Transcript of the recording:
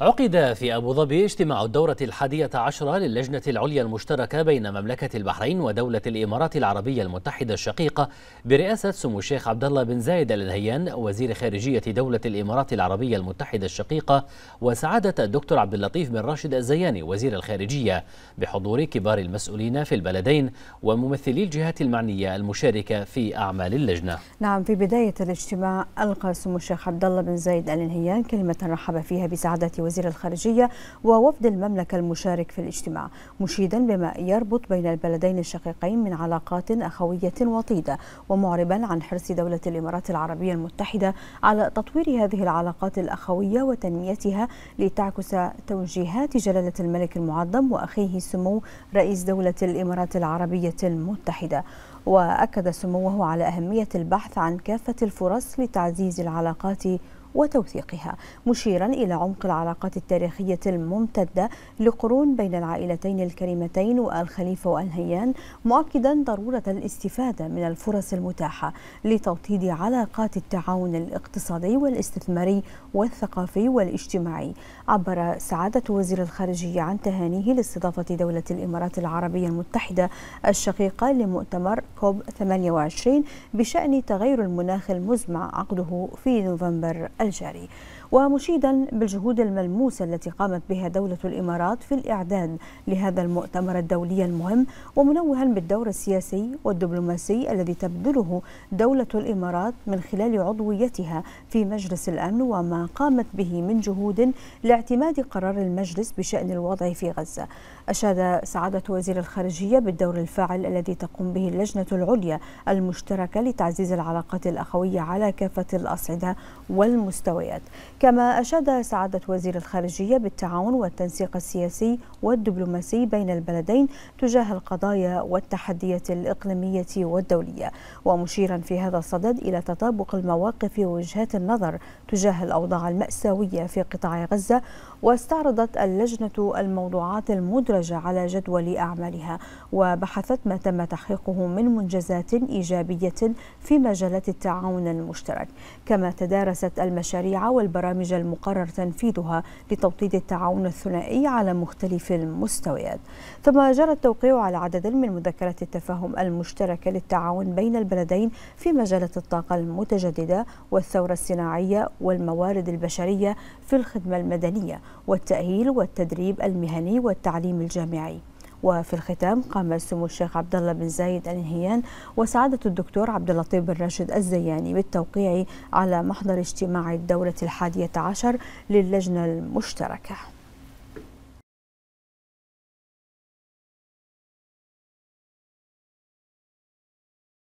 عقد في أبو ظبي اجتماع الدورة الحادية عشرة للجنة العليا المشتركة بين مملكة البحرين ودولة الإمارات العربية المتحدة الشقيقة برئاسة سمو الشيخ عبد الله بن زايد آل نهيان وزير خارجية دولة الإمارات العربية المتحدة الشقيقة وسعادة الدكتور عبد اللطيف بن راشد الزياني وزير الخارجية بحضور كبار المسؤولين في البلدين وممثلي الجهات المعنية المشاركة في أعمال اللجنة. نعم في بداية الاجتماع ألقى سمو الشيخ عبد الله بن زايد آل نهيان كلمة رحب فيها بسعادة وزير الخارجية ووفد المملكة المشارك في الاجتماع مشيدا بما يربط بين البلدين الشقيقين من علاقات أخوية وطيدة ومعربا عن حرص دولة الإمارات العربية المتحدة على تطوير هذه العلاقات الأخوية وتنميتها لتعكس توجيهات جلالة الملك المعظم وأخيه سمو رئيس دولة الإمارات العربية المتحدة. وأكد سموه على أهمية البحث عن كافة الفرص لتعزيز العلاقات وتوثيقها مشيرا إلى عمق العلاقات التاريخية الممتدة لقرون بين العائلتين الكريمتين والخليفة والهيان مؤكدا ضرورة الاستفادة من الفرص المتاحة لتوطيد علاقات التعاون الاقتصادي والاستثماري والثقافي والاجتماعي. عبر سعادة وزير الخارجية عن تهانيه لاستضافة دولة الإمارات العربية المتحدة الشقيقة لمؤتمر كوب 28 بشأن تغير المناخ المزمع عقده في نوفمبر الجاري. ومشيدا بالجهود الملموسة التي قامت بها دولة الإمارات في الإعداد لهذا المؤتمر الدولي المهم ومنوها بالدور السياسي والدبلوماسي الذي تبذله دولة الإمارات من خلال عضويتها في مجلس الأمن وما قامت به من جهود لاعتماد قرار المجلس بشأن الوضع في غزة. أشاد سعادة وزير الخارجية بالدور الفاعل الذي تقوم به اللجنة العليا المشتركة لتعزيز العلاقات الأخوية على كافة الأصعدة والمستويات كما أشاد سعادة وزير الخارجية بالتعاون والتنسيق السياسي والدبلوماسي بين البلدين تجاه القضايا والتحديات الإقليمية والدولية. ومشيرا في هذا الصدد إلى تطابق المواقف ووجهات النظر تجاه الأوضاع المأساوية في قطاع غزة واستعرضت اللجنة الموضوعات المدرجة على جدول أعمالها. وبحثت ما تم تحقيقه من منجزات إيجابية في مجالات التعاون المشترك. كما تدارست المشاريع والبرامج المقرر تنفيذها لتوطيد التعاون الثنائي على مختلف المستويات. ثم جرى التوقيع على عدد من مذكرات التفاهم المشتركة للتعاون بين البلدين في مجالات الطاقة المتجددة والثورة الصناعية والموارد البشرية في الخدمة المدنية والتأهيل والتدريب المهني والتعليم الجامعي. وفي الختام قام سمو الشيخ عبد الله بن زايد ال نهيان وسعادة الدكتور عبد اللطيف بن راشد الزياني بالتوقيع على محضر اجتماع الدورة الحادية عشر للجنة المشتركة.